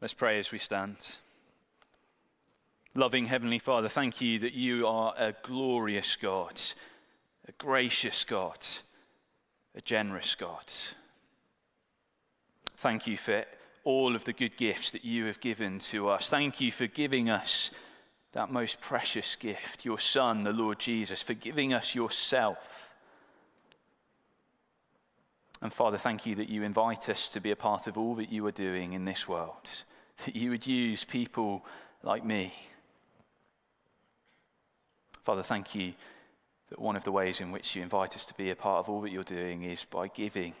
Let's pray as we stand. Loving Heavenly Father, thank you that you are a glorious God, a gracious God, a generous God. Thank you for all of the good gifts that you have given to us. Thank you for giving us that most precious gift, your Son, the Lord Jesus, for giving us yourself. And Father, thank you that you invite us to be a part of all that you are doing in this world that you would use people like me. Father, thank you that one of the ways in which you invite us to be a part of all that you're doing is by giving,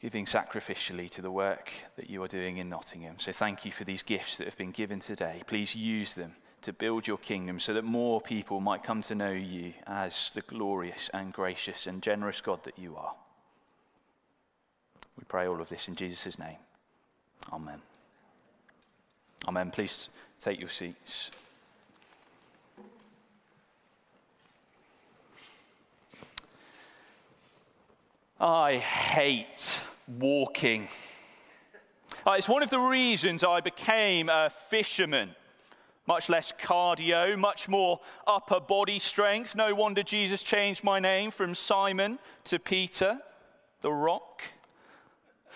giving sacrificially to the work that you are doing in Nottingham. So thank you for these gifts that have been given today. Please use them to build your kingdom so that more people might come to know you as the glorious and gracious and generous God that you are. We pray all of this in Jesus' name. Amen. Amen. Please take your seats. I hate walking. Uh, it's one of the reasons I became a fisherman. Much less cardio, much more upper body strength. No wonder Jesus changed my name from Simon to Peter, the rock.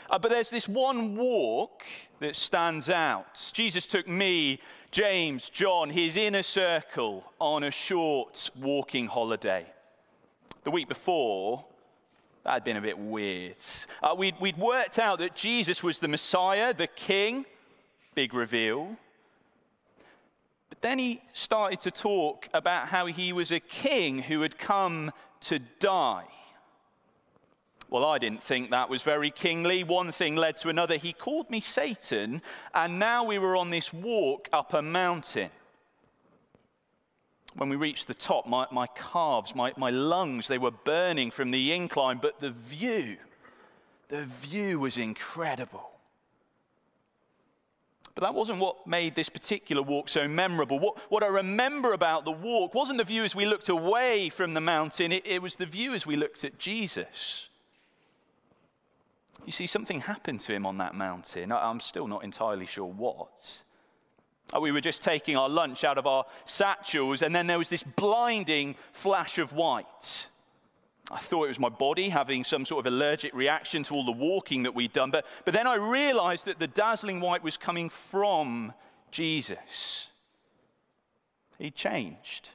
Uh, but there's this one walk that stands out. Jesus took me, James, John, his inner circle, on a short walking holiday. The week before, that had been a bit weird. Uh, we'd, we'd worked out that Jesus was the Messiah, the King, big reveal. But then he started to talk about how he was a king who had come to die. Well, I didn't think that was very kingly. One thing led to another. He called me Satan, and now we were on this walk up a mountain. When we reached the top, my, my calves, my, my lungs, they were burning from the incline, but the view, the view was incredible. But that wasn't what made this particular walk so memorable. What, what I remember about the walk wasn't the view as we looked away from the mountain, it, it was the view as we looked at Jesus. You see, something happened to him on that mountain. I'm still not entirely sure what. Uh, we were just taking our lunch out of our satchels, and then there was this blinding flash of white. I thought it was my body having some sort of allergic reaction to all the walking that we'd done, but, but then I realized that the dazzling white was coming from Jesus. He changed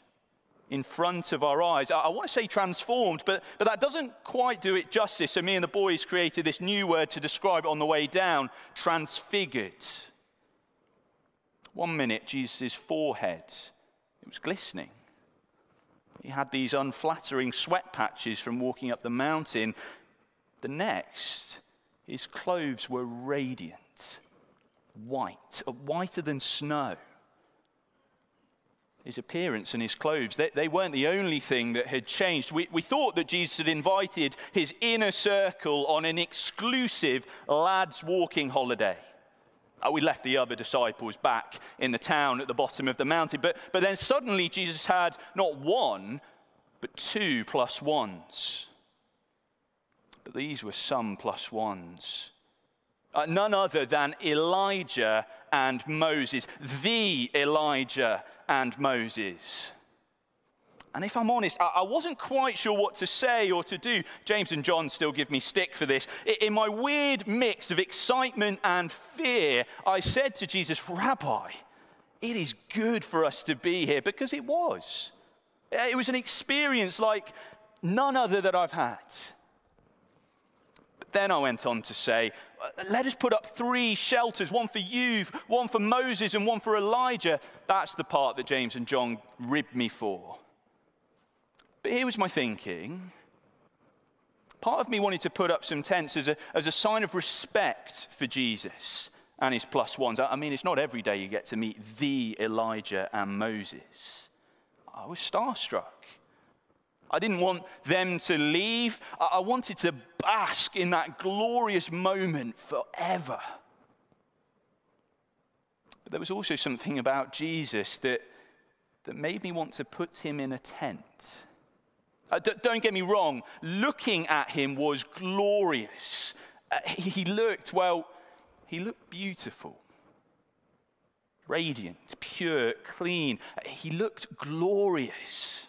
in front of our eyes. I, I want to say transformed, but, but that doesn't quite do it justice. So, me and the boys created this new word to describe it on the way down transfigured. One minute, Jesus' forehead, it was glistening. He had these unflattering sweat patches from walking up the mountain. The next, his clothes were radiant, white, uh, whiter than snow his appearance and his clothes, they, they, weren't the only thing that had changed. We, we thought that Jesus had invited his inner circle on an exclusive lads' walking holiday. Uh, we left the other disciples back in the town at the bottom of the mountain. But, but then suddenly Jesus had not one, but two plus ones. But these were some plus ones. Uh, none other than Elijah and Moses, the Elijah and Moses. And if I'm honest, I wasn't quite sure what to say or to do. James and John still give me stick for this. In my weird mix of excitement and fear, I said to Jesus, Rabbi, it is good for us to be here because it was. It was an experience like none other that I've had. Then I went on to say, let us put up three shelters one for you, one for Moses, and one for Elijah. That's the part that James and John ribbed me for. But here was my thinking. Part of me wanted to put up some tents as a, as a sign of respect for Jesus and his plus ones. I mean, it's not every day you get to meet the Elijah and Moses. I was starstruck. I didn't want them to leave. I wanted to bask in that glorious moment forever. But there was also something about Jesus that, that made me want to put him in a tent. Uh, don't get me wrong, looking at him was glorious. Uh, he looked, well, he looked beautiful, radiant, pure, clean. He looked glorious.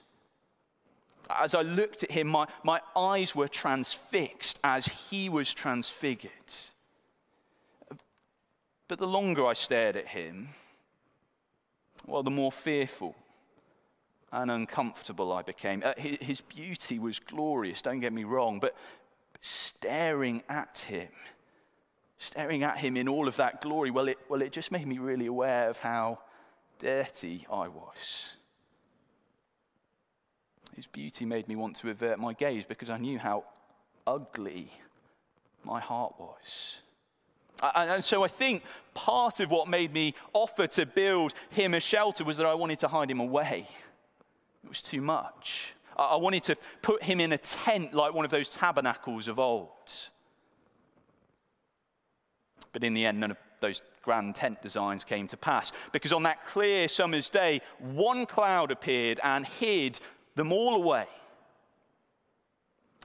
As I looked at him, my, my eyes were transfixed as he was transfigured. But the longer I stared at him, well, the more fearful and uncomfortable I became. Uh, his beauty was glorious, don't get me wrong, but staring at him, staring at him in all of that glory, well, it, well, it just made me really aware of how dirty I was. His beauty made me want to avert my gaze because I knew how ugly my heart was. And so I think part of what made me offer to build him a shelter was that I wanted to hide him away. It was too much. I wanted to put him in a tent like one of those tabernacles of old. But in the end, none of those grand tent designs came to pass because on that clear summer's day, one cloud appeared and hid them all away.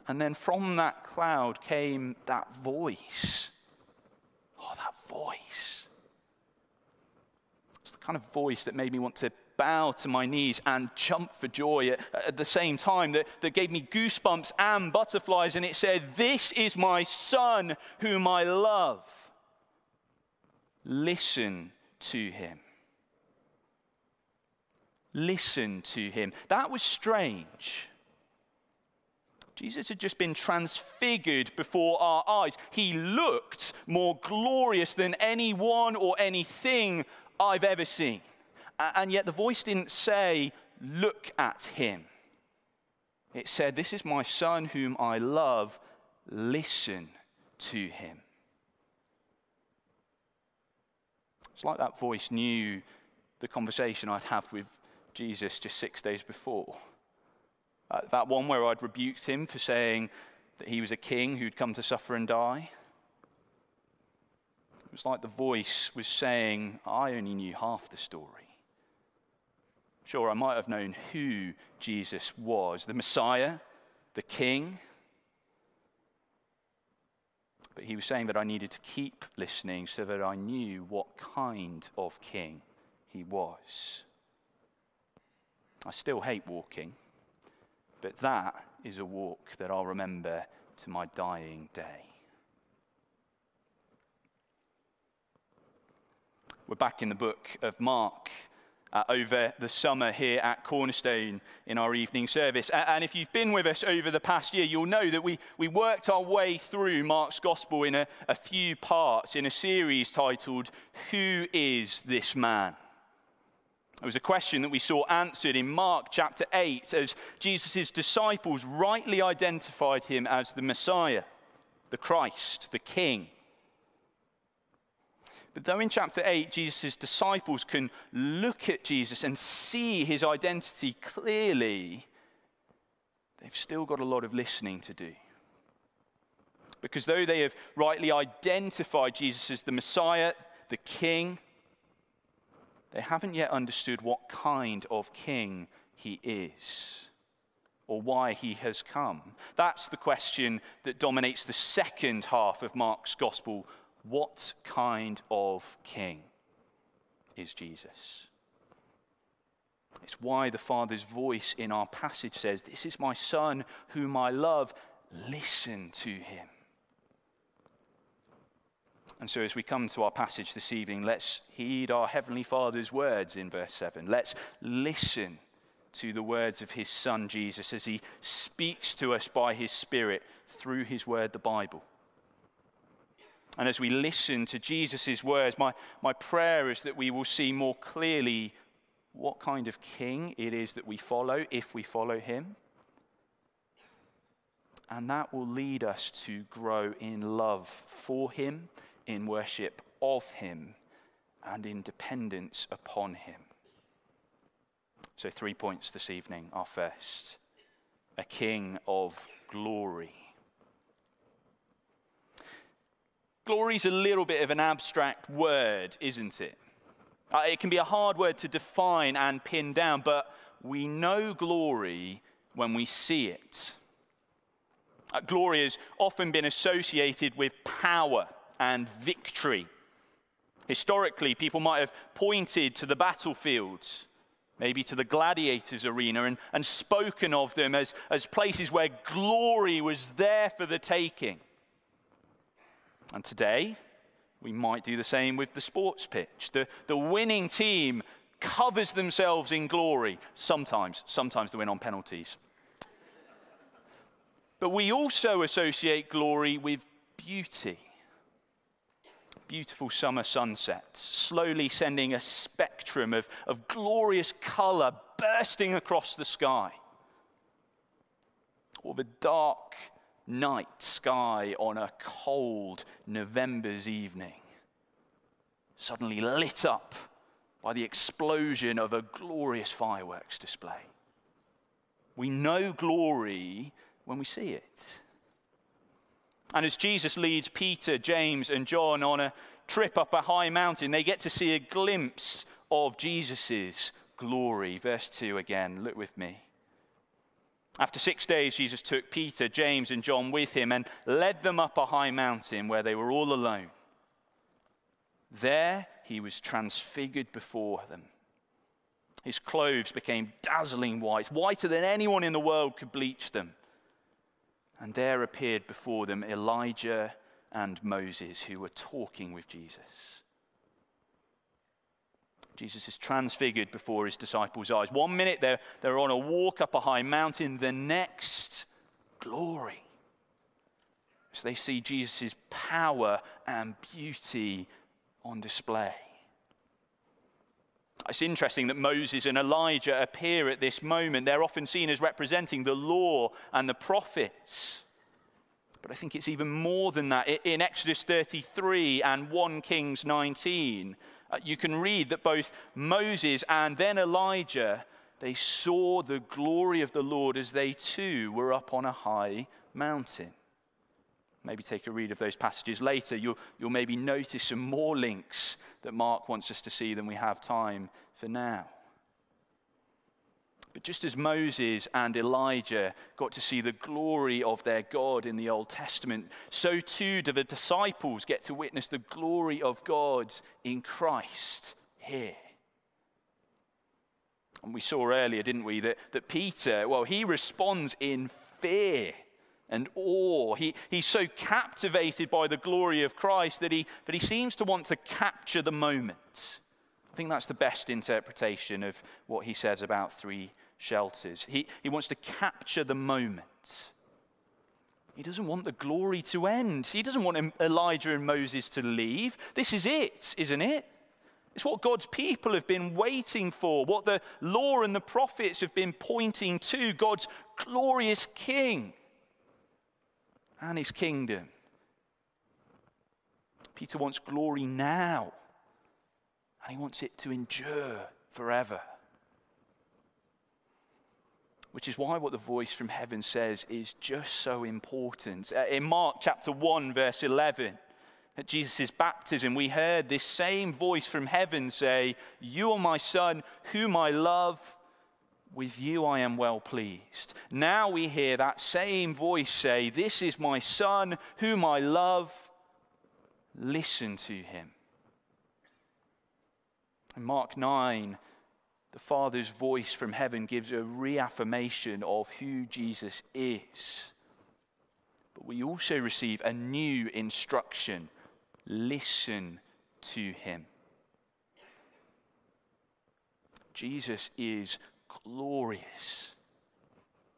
And then from that cloud came that voice. Oh, that voice. It's the kind of voice that made me want to bow to my knees and jump for joy at, at, the same time that, that gave me goosebumps and butterflies. And it said, This is my son whom I love. Listen to him. Listen to him. That was strange. Jesus had just been transfigured before our eyes. He looked more glorious than anyone or anything I've ever seen. And yet the voice didn't say, Look at him. It said, This is my son whom I love. Listen to him. It's like that voice knew the conversation I'd have with Jesus just six days before. Uh, that one where I'd rebuked him for saying that he was a king who'd come to suffer and die. It was like the voice was saying, I only knew half the story. Sure, I might have known who Jesus was the Messiah, the King. But he was saying that I needed to keep listening so that I knew what kind of king he was. I still hate walking, but that is a walk that I'll remember to my dying day. We're back in the book of Mark uh, over the summer here at Cornerstone in our evening service. And if you've been with us over the past year, you'll know that we, we worked our way through Mark's Gospel in a, a few parts in a series titled, Who is This Man? It was a question that we saw answered in Mark chapter 8 as Jesus' disciples rightly identified him as the Messiah, the Christ, the King. But though in chapter 8, Jesus' disciples can look at Jesus and see his identity clearly, they've still got a lot of listening to do. Because though they have rightly identified Jesus as the Messiah, the King, they haven't yet understood what kind of King he is or why he has come. That's the question that dominates the second half of Mark's gospel what kind of king is Jesus? It's why the Father's voice in our passage says, This is my Son whom I love. Listen to him. And so, as we come to our passage this evening, let's heed our Heavenly Father's words in verse 7. Let's listen to the words of his Son Jesus as he speaks to us by his Spirit through his word, the Bible. And as we listen to Jesus' words, my, my prayer is that we will see more clearly what kind of king it is that we follow if we follow him. And that will lead us to grow in love for him, in worship of him, and in dependence upon him. So, three points this evening. Our first a king of glory. Glory is a little bit of an abstract word, isn't it? Uh, it can be a hard word to define and pin down, but we know glory when we see it. Uh, glory has often been associated with power and victory. Historically, people might have pointed to the battlefields, maybe to the gladiators' arena, and, and spoken of them as, as places where glory was there for the taking. And today, we might do the same with the sports pitch. The, the winning team covers themselves in glory. Sometimes, sometimes they win on penalties. But we also associate glory with beauty beautiful summer sunsets, slowly sending a spectrum of, of glorious color bursting across the sky. Or the dark night sky on a cold November's evening, suddenly lit up by the explosion of a glorious fireworks display. We know glory when we see it. And as Jesus leads Peter, James, and John on a trip up a high mountain, they get to see a glimpse of Jesus' glory. Verse 2 again, look with me. After six days, Jesus took Peter, James, and John with him and led them up a high mountain where they were all alone. There he was transfigured before them. His clothes became dazzling white, whiter than anyone in the world could bleach them. And there appeared before them Elijah and Moses, who were talking with Jesus. Jesus is transfigured before his disciples' eyes. One minute they're, they're on a walk up a high mountain, the next, glory. So they see Jesus' power and beauty on display. It's interesting that Moses and Elijah appear at this moment. They're often seen as representing the law and the prophets. But I think it's even more than that. In Exodus 33 and 1 Kings 19, uh, you can read that both Moses and then Elijah, they saw the glory of the Lord as they too were up on a high mountain. Maybe take a read of those passages later. You'll, you'll maybe notice some more links that Mark wants us to see than we have time for now. But just as Moses and Elijah got to see the glory of their God in the Old Testament, so too do the disciples get to witness the glory of God in Christ here. And we saw earlier, didn't we, that, that Peter, well, he responds in fear and awe. He, he's so captivated by the glory of Christ that he, that he seems to want to capture the moment. I think that's the best interpretation of what he says about three shelters. He, he wants to capture the moment. He doesn't want the glory to end. He doesn't want Elijah and Moses to leave. This is it, isn't it? It's what God's people have been waiting for, what the law and the prophets have been pointing to God's glorious King and his kingdom. Peter wants glory now, and he wants it to endure forever. Which is why what the voice from heaven says is just so important. Uh, in Mark chapter 1, verse 11, at Jesus' baptism, we heard this same voice from heaven say, You are my son, whom I love with you I am well pleased. Now we hear that same voice say, This is my Son, whom I love. Listen to him. In Mark 9, the Father's voice from heaven gives a reaffirmation of who Jesus is. But we also receive a new instruction listen to him. Jesus is glorious.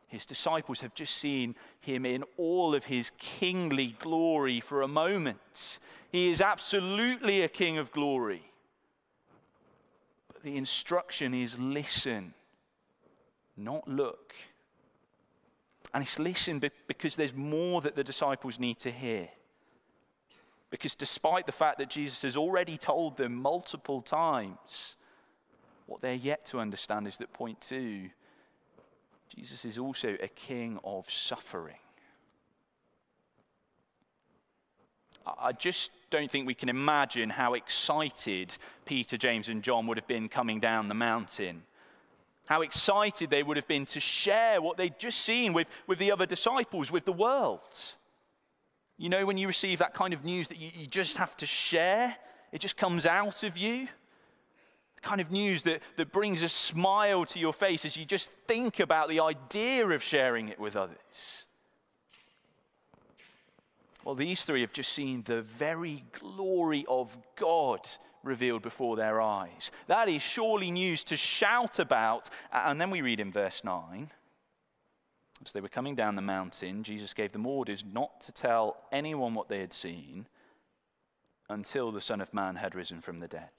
His disciples have just seen him in all of his kingly glory for a moment. He is absolutely a king of glory. But the instruction is listen, not look. And it's listen because there's more that the disciples need to hear. Because despite the fact that Jesus has already told them multiple times what they're yet to understand is that point two, Jesus is also a king of suffering. I just don't think we can imagine how excited Peter, James, and John would have been coming down the mountain. How excited they would have been to share what they'd just seen with, with the other disciples, with the world. You know, when you receive that kind of news that you, you just have to share, It just comes out of you. Kind of news that, that brings a smile to your face as you just think about the idea of sharing it with others. Well, these three have just seen the very glory of God revealed before their eyes. That is surely news to shout about. And then we read in verse 9 As they were coming down the mountain, Jesus gave them orders not to tell anyone what they had seen until the Son of Man had risen from the dead.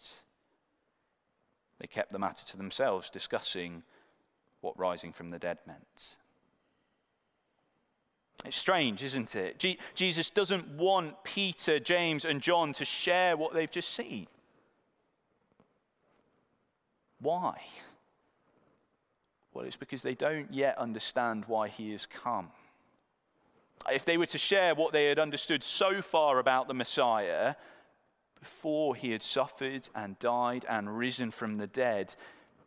They kept the matter to themselves, discussing what rising from the dead meant. It's strange, isn't it? Je- Jesus doesn't want Peter, James, and John to share what they've just seen. Why? Well, it's because they don't yet understand why he has come. If they were to share what they had understood so far about the Messiah before he had suffered and died and risen from the dead,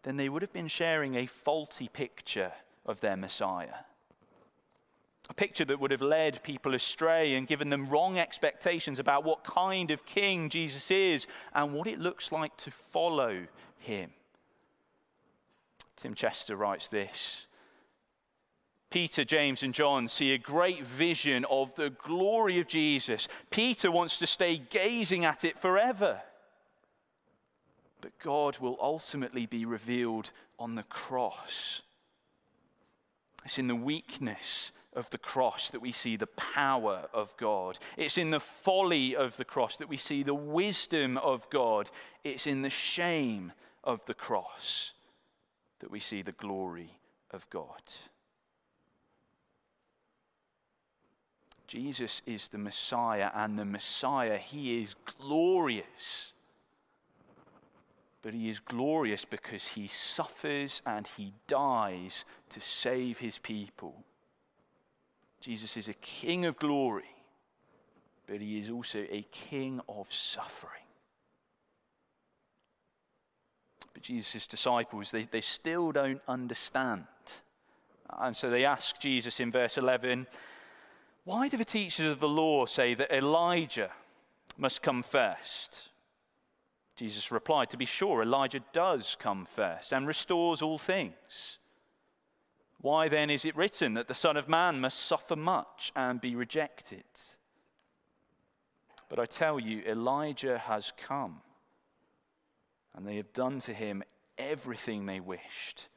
then they would have been sharing a faulty picture of their Messiah. A picture that would have led people astray and given them wrong expectations about what kind of king Jesus is and what it looks like to follow him. Tim Chester writes this Peter, James, and John see a great vision of the glory of Jesus. Peter wants to stay gazing at it forever. But God will ultimately be revealed on the cross. It's in the weakness of the cross that we see the power of God. It's in the folly of the cross that we see the wisdom of God. It's in the shame of the cross that we see the glory of God. Jesus is the Messiah, and the Messiah, he is glorious. But he is glorious because he suffers and he dies to save his people. Jesus is a king of glory, but he is also a king of suffering. But Jesus' disciples, they, they still don't understand. And so they ask Jesus in verse 11, Why do the teachers of the law say that Elijah must come first? Jesus replied, To be sure, Elijah does come first and restores all things. Why then is it written that the Son of Man must suffer much and be rejected? But I tell you, Elijah has come and they have done to him everything they wished,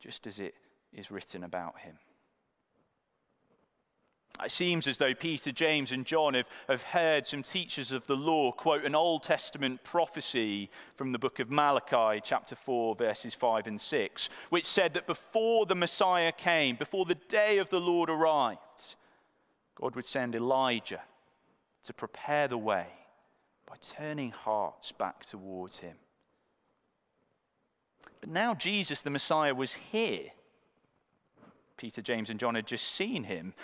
just as it is written about him. It seems as though Peter, James, and John have, have heard some teachers of the law quote an Old Testament prophecy from the book of Malachi, chapter 4, verses 5 and 6, which said that before the Messiah came, before the day of the Lord arrived, God would send Elijah to prepare the way by turning hearts back towards him. But now Jesus, the Messiah, was here. Peter, James, and John had just seen him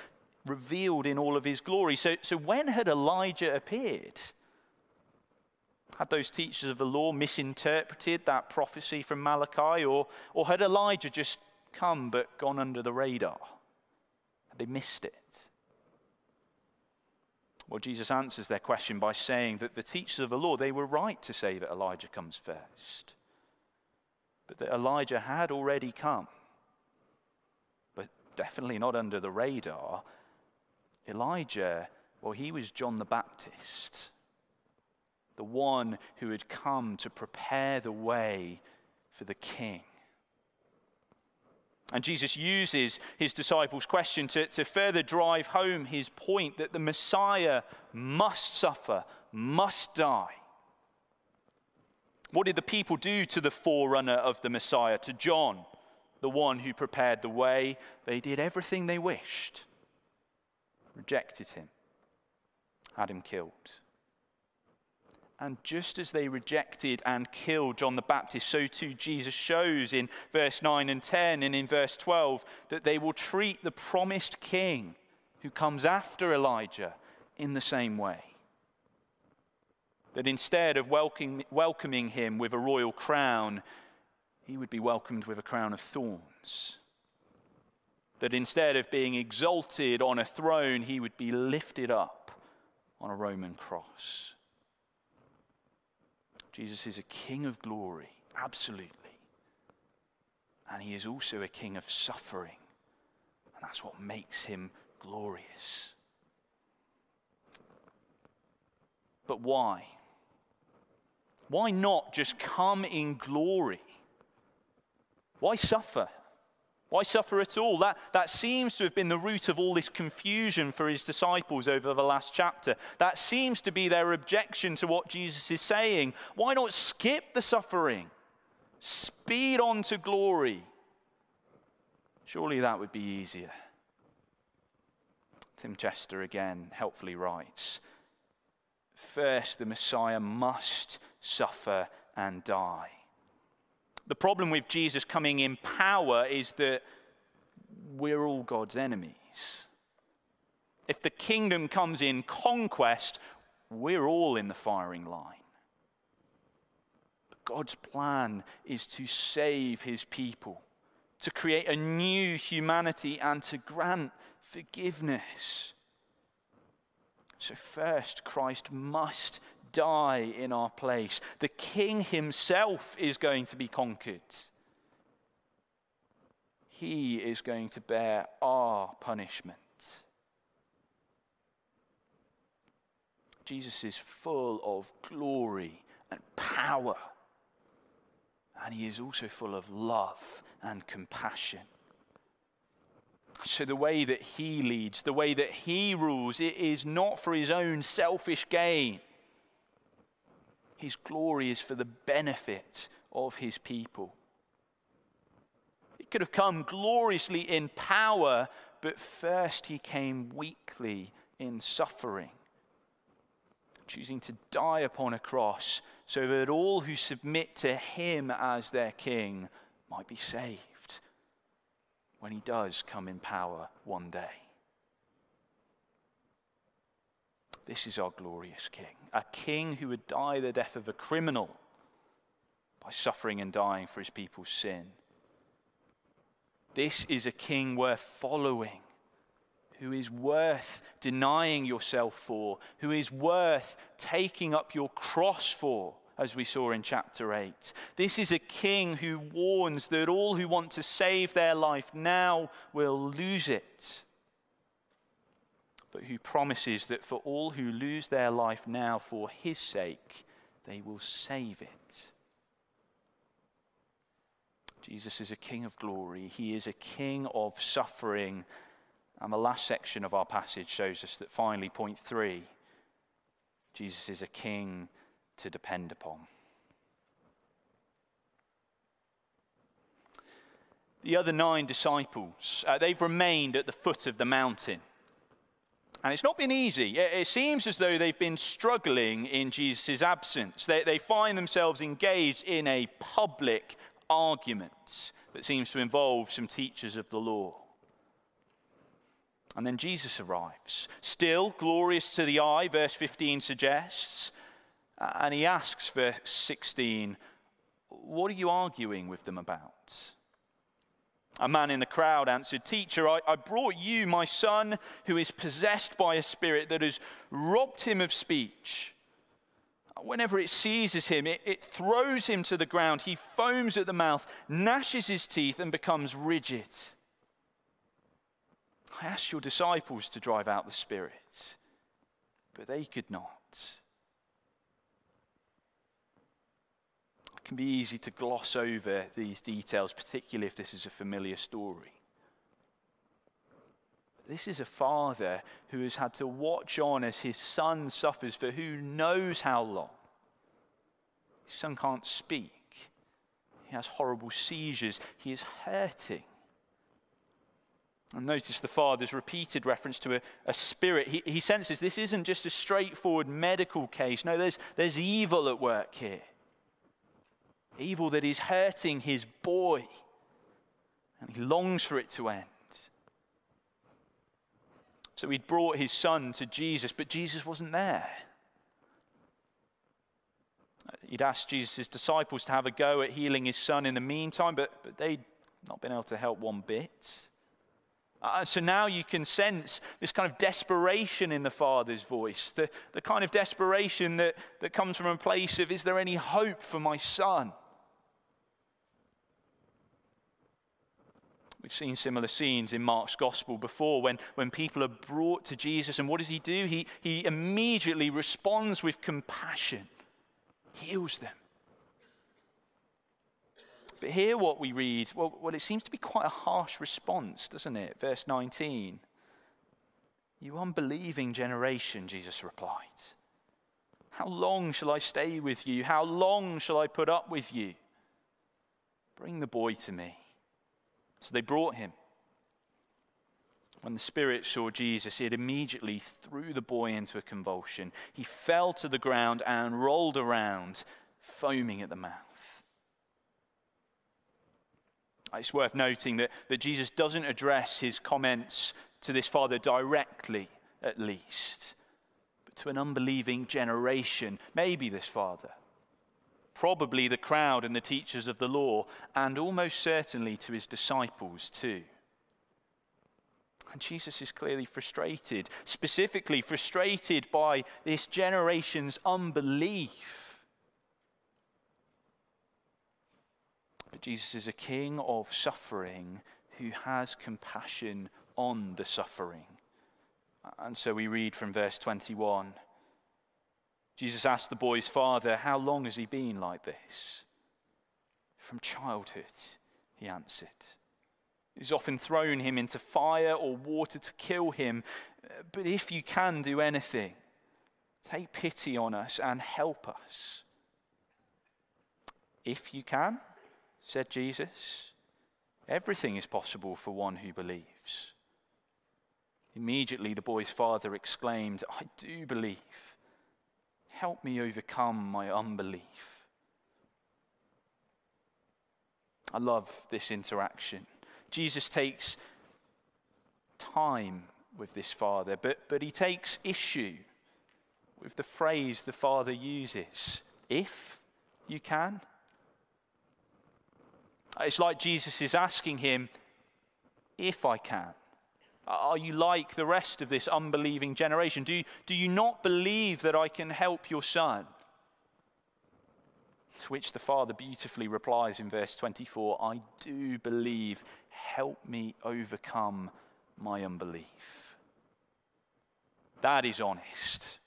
revealed in all of his glory. So, so when had Elijah appeared? Had those teachers of the law misinterpreted that prophecy from Malachi, or, or had Elijah just come but gone under the radar? Had they missed it? Well, Jesus answers their question by saying that the teachers of the law, they were right to say that Elijah comes first. But that Elijah had already come. But definitely not under the radar. Elijah, well, he was John the Baptist, the one who had come to prepare the way for the king. And Jesus uses his disciples' question to, to further drive home his point that the Messiah must suffer, must die. What did the people do to the forerunner of the Messiah, to John, the one who prepared the way? They did everything they wished, rejected him, had him killed. And just as they rejected and killed John the Baptist, so too Jesus shows in verse 9 and 10 and in verse 12 that they will treat the promised king who comes after Elijah in the same way. That instead of welcoming him with a royal crown, he would be welcomed with a crown of thorns. That instead of being exalted on a throne, he would be lifted up on a Roman cross. Jesus is a king of glory, absolutely. And he is also a king of suffering. And that's what makes him glorious. But why? Why not just come in glory? Why suffer? Why suffer at all? That, that seems to have been the root of all this confusion for his disciples over the last chapter. That seems to be their objection to what Jesus is saying. Why not skip the suffering? Speed on to glory. Surely that would be easier. Tim Chester again helpfully writes First, the Messiah must suffer and die. The problem with Jesus coming in power is that we're all God's enemies. If the kingdom comes in conquest, we're all in the firing line. But God's plan is to save his people, to create a new humanity, and to grant forgiveness. So, first, Christ must die in our place. The king himself is going to be conquered. He is going to bear our punishment. Jesus is full of glory and power. And he is also full of love and compassion. So, the way that he leads, the way that he rules, it is not for his own selfish gain. His glory is for the benefit of his people. He could have come gloriously in power, but first he came weakly in suffering, choosing to die upon a cross so that all who submit to him as their king might be saved when he does come in power one day. This is our glorious King, a King who would die the death of a criminal by suffering and dying for his people's sin. This is a King worth following, who is worth denying yourself for, who is worth taking up your cross for as we saw in chapter 8. This is a king who warns that all who want to save their life now will lose it but who promises that for all who lose their life now for his sake, they will save it. Jesus is a king of glory, he is a king of suffering. And the last section of our passage shows us that finally, point three, Jesus is a king to depend upon. The other nine disciples, uh, they've remained at the foot of the mountain. And it's not been easy. It seems as though they've been struggling in Jesus' absence. They, they find themselves engaged in a public argument that seems to involve some teachers of the law. And then Jesus arrives, still glorious to the eye, verse 15 suggests. And he asks, verse 16, What are you arguing with them about? A man in the crowd answered, Teacher, I, I, brought you my son who is possessed by a spirit that has robbed him of speech. Whenever it seizes him, it, it throws him to the ground. He foams at the mouth, gnashes his teeth, and becomes rigid. I asked your disciples to drive out the spirit, but they could not. Can be easy to gloss over these details, particularly if this is a familiar story. This is a father who has had to watch on as his son suffers for who knows how long. His son can't speak. He has horrible seizures. He is hurting. And notice the father's repeated reference to a, a spirit. He, he senses this isn't just a straightforward medical case. No, there's, there's evil at work here evil that is hurting his boy, and he longs for it to end. So he'd brought his son to Jesus, but Jesus wasn't there. He'd asked Jesus' disciples to have a go at healing his son in the meantime, but, but they'd not been able to help one bit. Uh, so now you can sense this kind of desperation in the father's voice, the, the kind of desperation that, that comes from a place of, is there any hope for my son? We've seen similar scenes in Mark's gospel before when, when people are brought to Jesus. And what does he do? He, he immediately responds with compassion, heals them. But here, what we read, well, well, it seems to be quite a harsh response, doesn't it? Verse 19. You unbelieving generation, Jesus replied. How long shall I stay with you? How long shall I put up with you? Bring the boy to me. So they brought him. When the spirit saw Jesus, it immediately threw the boy into a convulsion. He fell to the ground and rolled around, foaming at the mouth. It's worth noting that, that Jesus doesn't address his comments to this father directly, at least, but to an unbelieving generation, maybe this father probably the crowd and the teachers of the law, and almost certainly to his disciples too. And Jesus is clearly frustrated, specifically frustrated by this generation's unbelief. But Jesus is a king of suffering who has compassion on the suffering. And so we read from verse 21 Jesus asked the boy's father, How long has he been like this? From childhood, he answered. He's often thrown him into fire or water to kill him. But if you can do anything, take pity on us and help us. If you can, said Jesus, everything is possible for one who believes. Immediately the boy's father exclaimed, I do believe Help me overcome my unbelief. I love this interaction. Jesus takes time with this father, but, but he takes issue with the phrase the father uses if you can. It's like Jesus is asking him, if I can. Are you like the rest of this unbelieving generation? Do you, do you not believe that I can help your son? To which the father beautifully replies in verse 24 I do believe, help me overcome my unbelief. That is honest.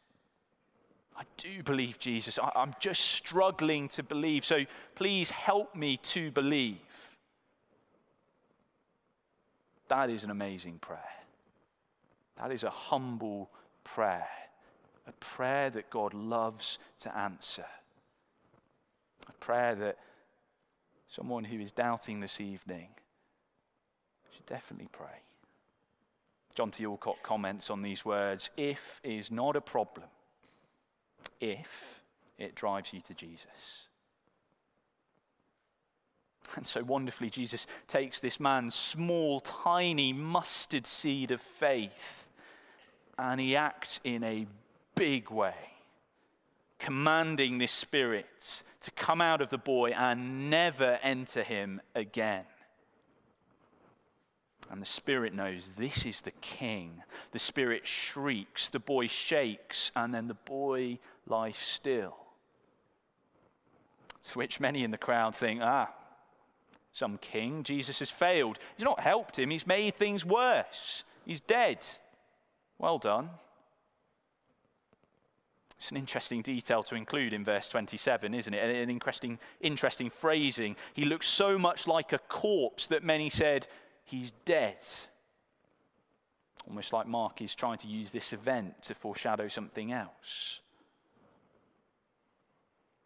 I do believe Jesus. I, I'm just struggling to believe. So please help me to believe. That is an amazing prayer. That is a humble prayer, a prayer that God loves to answer, a prayer that someone who is doubting this evening should definitely pray. John T. Alcott comments on these words if is not a problem, if it drives you to Jesus. And so wonderfully, Jesus takes this man's small, tiny mustard seed of faith and he acts in a big way, commanding this spirit to come out of the boy and never enter him again. And the spirit knows this is the king. The spirit shrieks, the boy shakes, and then the boy lies still. To which many in the crowd think, ah, some king. Jesus has failed. He's not helped him, he's made things worse. He's dead. Well done. It's an interesting detail to include in verse 27, isn't it? An interesting, interesting phrasing. He looks so much like a corpse that many said, he's dead. Almost like Mark is trying to use this event to foreshadow something else.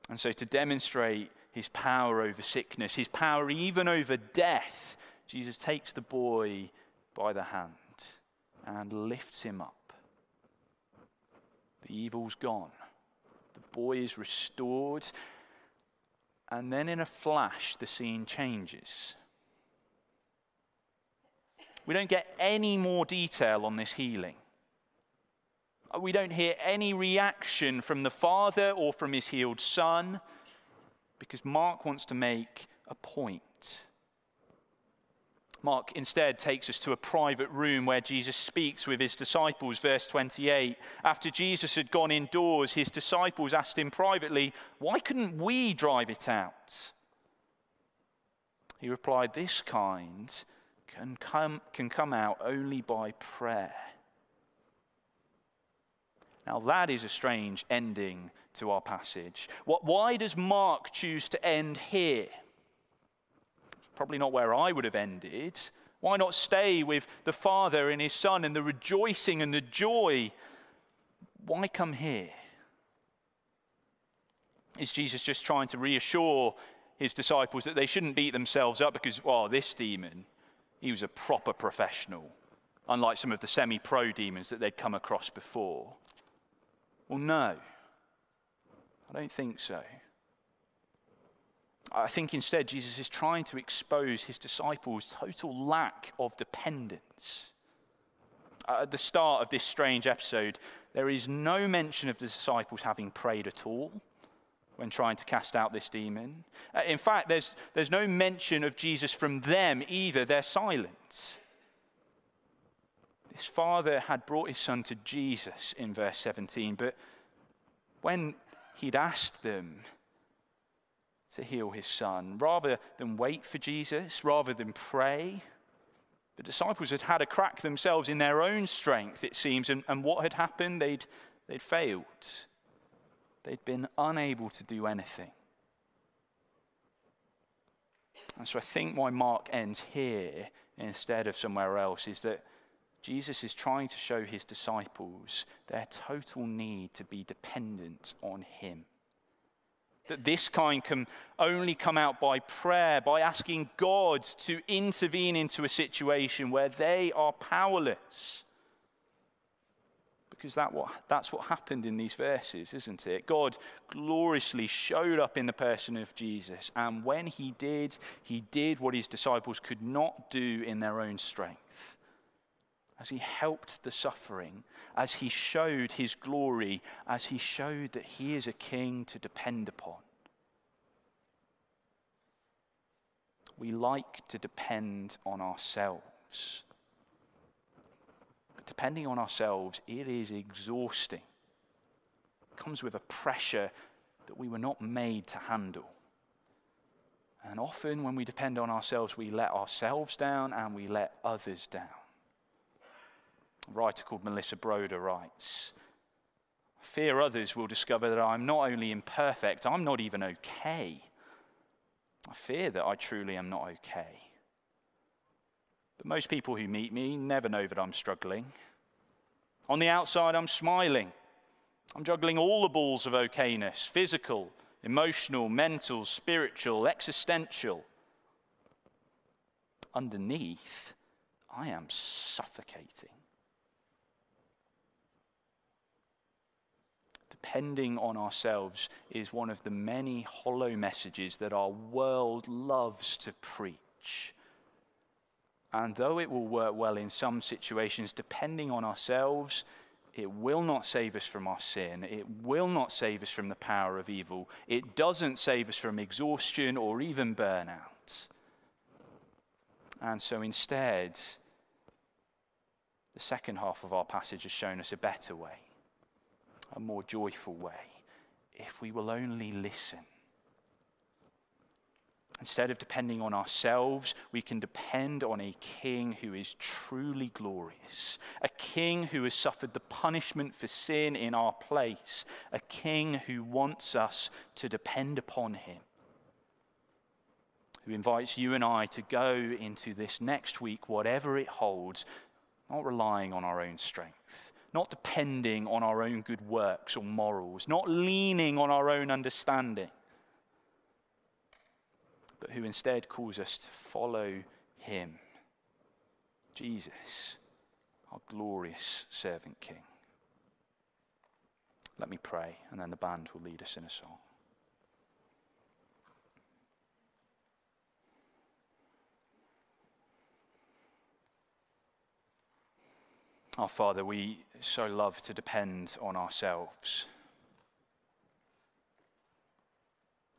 And so, to demonstrate his power over sickness, his power even over death, Jesus takes the boy by the hand and lifts him up. The evil's gone. The boy is restored. And then in a flash, the scene changes. We don't get any more detail on this healing. We don't hear any reaction from the father or from his healed son because Mark wants to make a point. Mark instead takes us to a private room where Jesus speaks with his disciples, verse 28. After Jesus had gone indoors, his disciples asked him privately, Why couldn't we drive it out? He replied, This kind can come, can come out only by prayer. Now, that is a strange ending to our passage. What, why does Mark choose to end here? It's probably not where I would have ended. Why not stay with the Father and His Son and the rejoicing and the joy? Why come here? Is Jesus just trying to reassure his disciples that they shouldn't beat themselves up because, well, this demon, he was a proper professional, unlike some of the semi pro demons that they'd come across before? Well, no, I don't think so. I think instead Jesus is trying to expose his disciples' total lack of dependence. at the start of this strange episode, there is no mention of the disciples having prayed at all when trying to cast out this demon. Uh, in fact, there's, there's no mention of Jesus from them either. They're silent. This father had brought his son to Jesus in verse 17, but when he'd asked them, to heal his son. Rather than wait for Jesus, rather than pray, the disciples had had a crack themselves in their own strength, it seems, and, and what had happened? They'd, they'd failed. They'd been unable to do anything. And so I think why Mark ends here instead of somewhere else is that Jesus is trying to show his disciples their total need to be dependent on him that this kind can only come out by prayer, by asking God to intervene into a situation where they are powerless. Because that what, that's what happened in these verses, isn't it? God gloriously showed up in the person of Jesus. And when he did, he did what his disciples could not do in their own strength as he helped the suffering, as he showed his glory, as he showed that he is a king to depend upon. We like to depend on ourselves. But depending on ourselves, it is exhausting. It comes with a pressure that we were not made to handle. And often, when we depend on ourselves, we let ourselves down and we let others down. Writer called Melissa Broder writes I Fear others will discover that I'm not only imperfect, I'm not even okay. I fear that I truly am not okay. But most people who meet me never know that I'm struggling. On the outside, I'm smiling. I'm juggling all the balls of okayness physical, emotional, mental, spiritual, existential. Underneath, I am suffocating. Depending on ourselves is one of the many hollow messages that our world loves to preach. And though it will work well in some situations, depending on ourselves, it will not save us from our sin. It will not save us from the power of evil. It doesn't save us from exhaustion or even burnout. And so instead, the second half of our passage has shown us a better way a more joyful way if we will only listen. Instead of depending on ourselves, we can depend on a king who is truly glorious, a king who has suffered the punishment for sin in our place, a king who wants us to depend upon him, who invites you and I to go into this next week, whatever it holds, not relying on our own strength not depending on our own good works or morals, not leaning on our own understanding, but who instead calls us to follow him, Jesus, our glorious servant king. Let me pray, and then the band will lead us in a song. Our Father, we so love to depend on ourselves.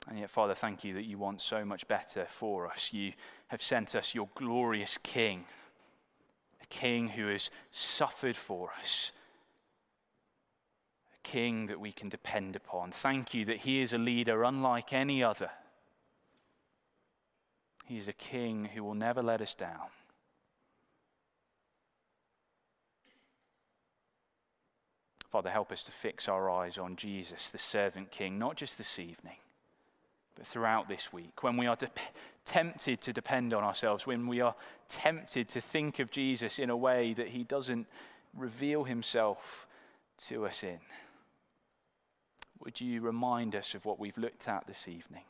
And yet, Father, thank you that you want so much better for us. You have sent us your glorious King, a King who has suffered for us, a King that we can depend upon. Thank you that he is a leader unlike any other. He is a King who will never let us down. Father, help us to fix our eyes on Jesus, the servant king, not just this evening, but throughout this week. When we are de- tempted to depend on ourselves, when we are tempted to think of Jesus in a way that he doesn't reveal himself to us in, would you remind us of what we've looked at this evening?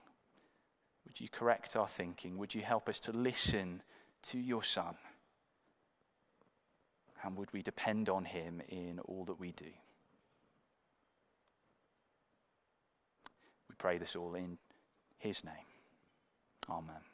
Would you correct our thinking? Would you help us to listen to your Son? And would we depend on him in all that we do? Pray this all in his name. Amen.